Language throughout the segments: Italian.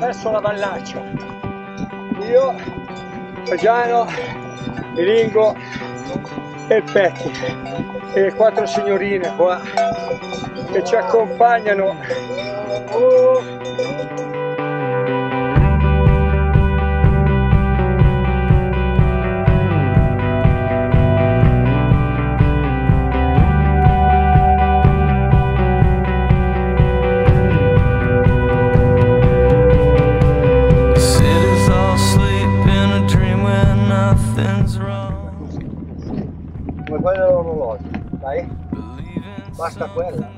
verso la Vallaccia. Io, Fagiano, Ringo e Pecchi e le quattro signorine qua che ci accompagnano. Oh. dai eh. basta quella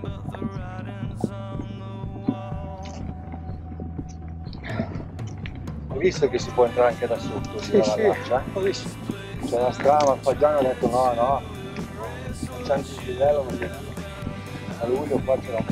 ho visto che si può entrare anche da sotto sì, sì, eh. ho visto. C'è una strada Fagiano ha detto no no. C'è un livello perché a luglio qua ce l'ho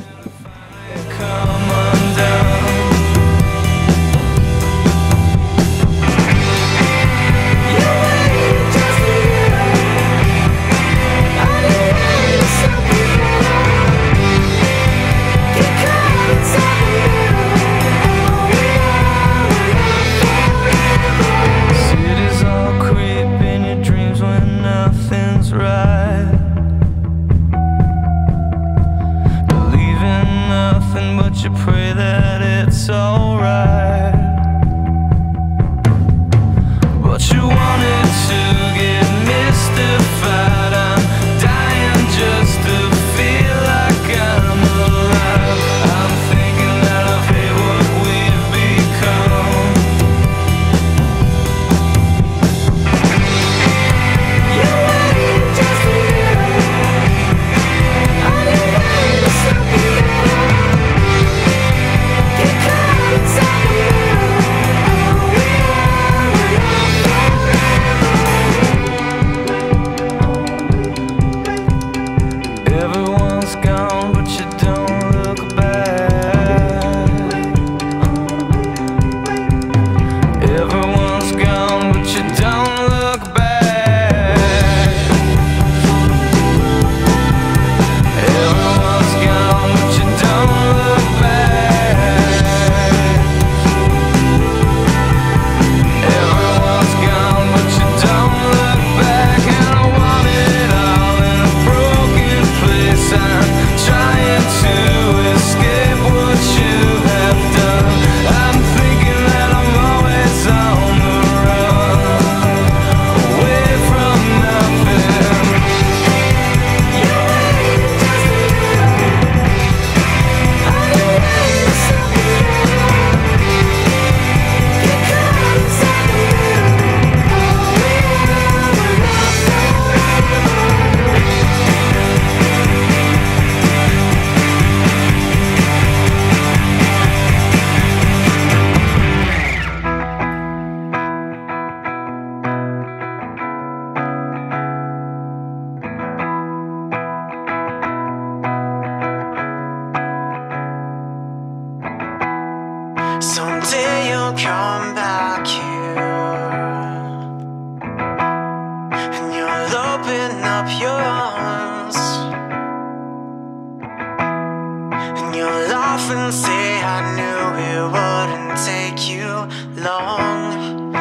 Then you'll laugh and say I knew it wouldn't take you long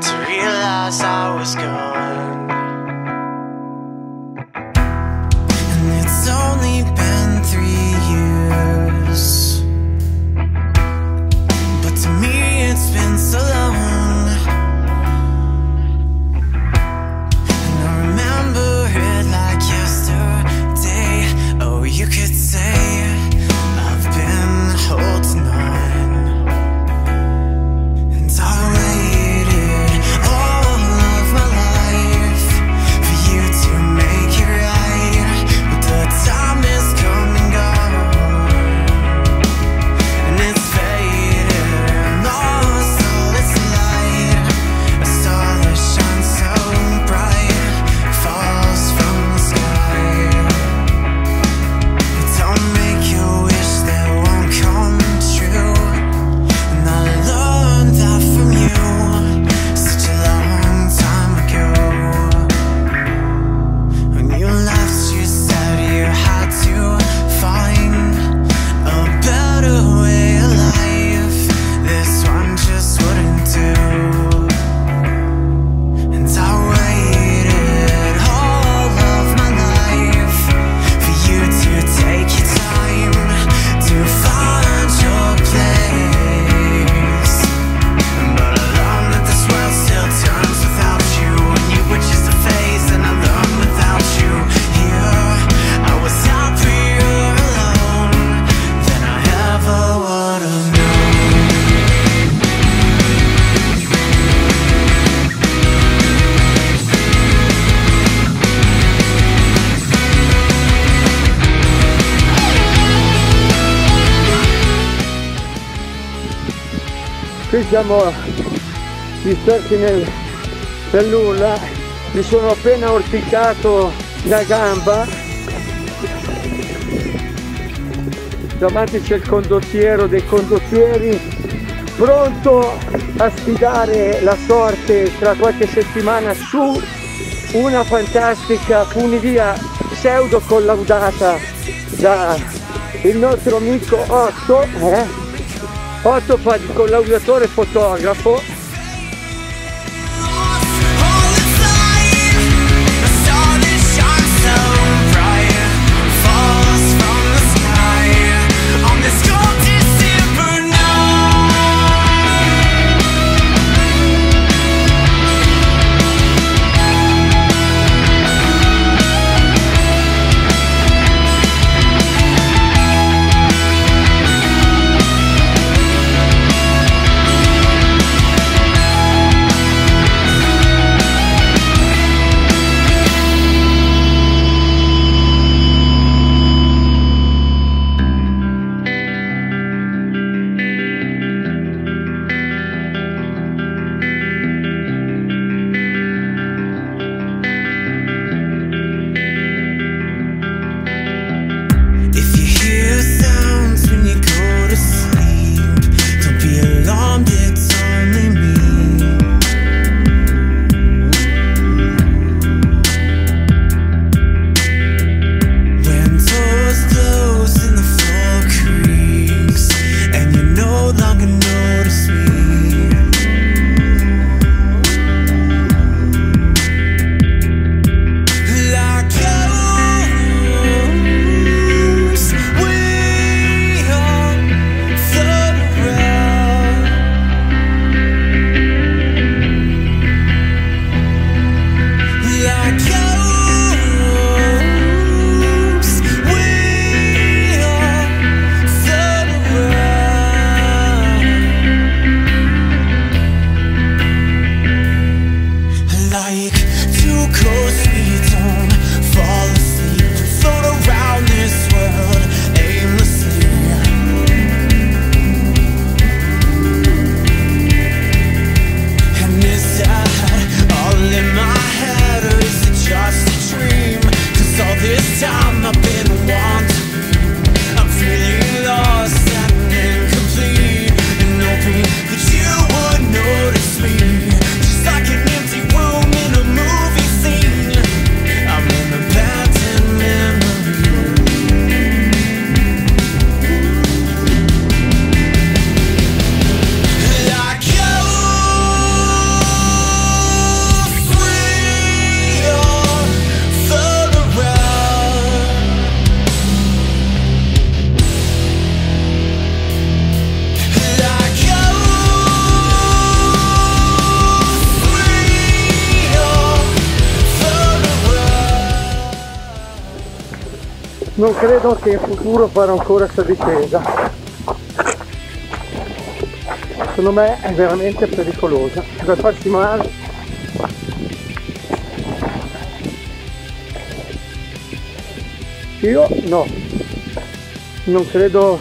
To realize I was gone. qui siamo dispersi nel, nel nulla mi sono appena orticato la gamba davanti c'è il condottiero dei condottieri pronto a sfidare la sorte tra qualche settimana su una fantastica funivia pseudo collaudata da il nostro amico Otto eh? Otto fa di collaudatore fotografo. non credo che in futuro farò ancora questa discesa secondo me è veramente pericolosa. Per farsi male. Io no. Non credo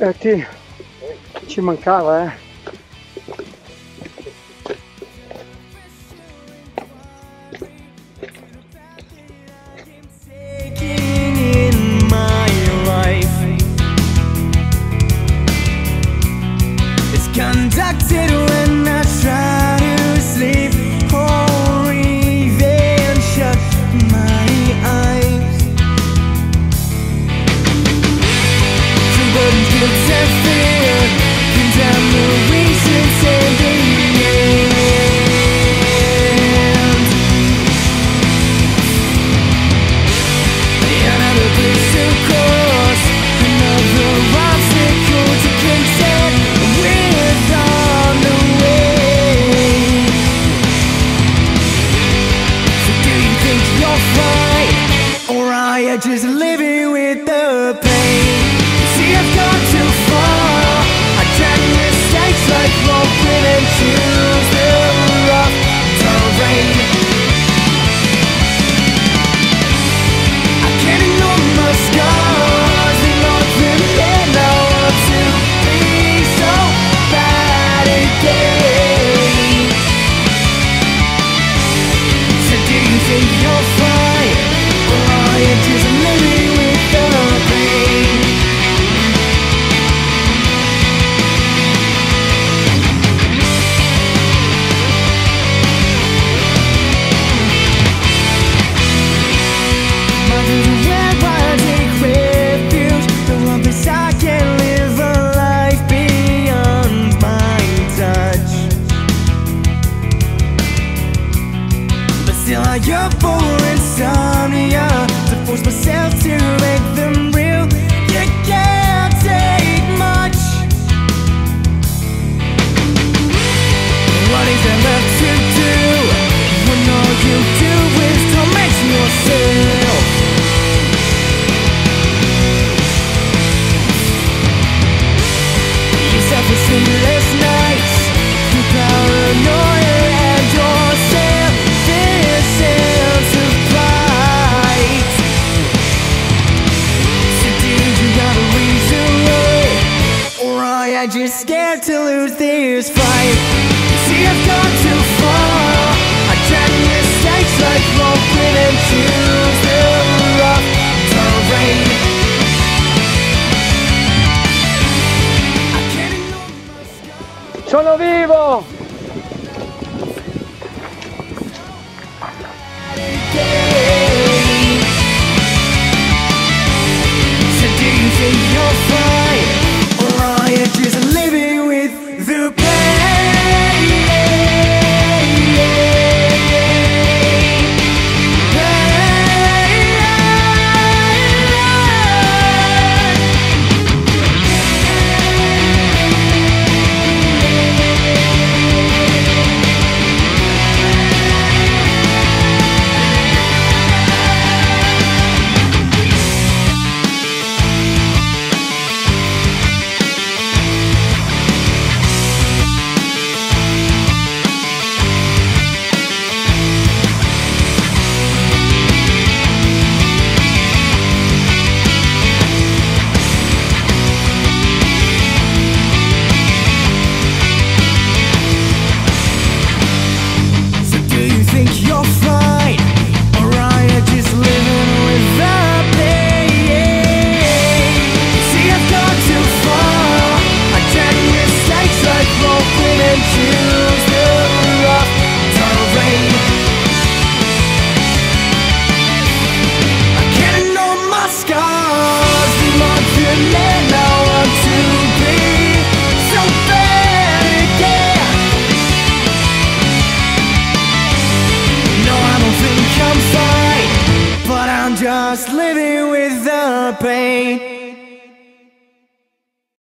é que te mancava, é. is living with the pain. See, I've gone too far. I dread mistakes like won't prevent you why I'm scared to lose this fight. See, I've gone too far. I dread mistakes like walking into the rough. Terrain Sono vivo!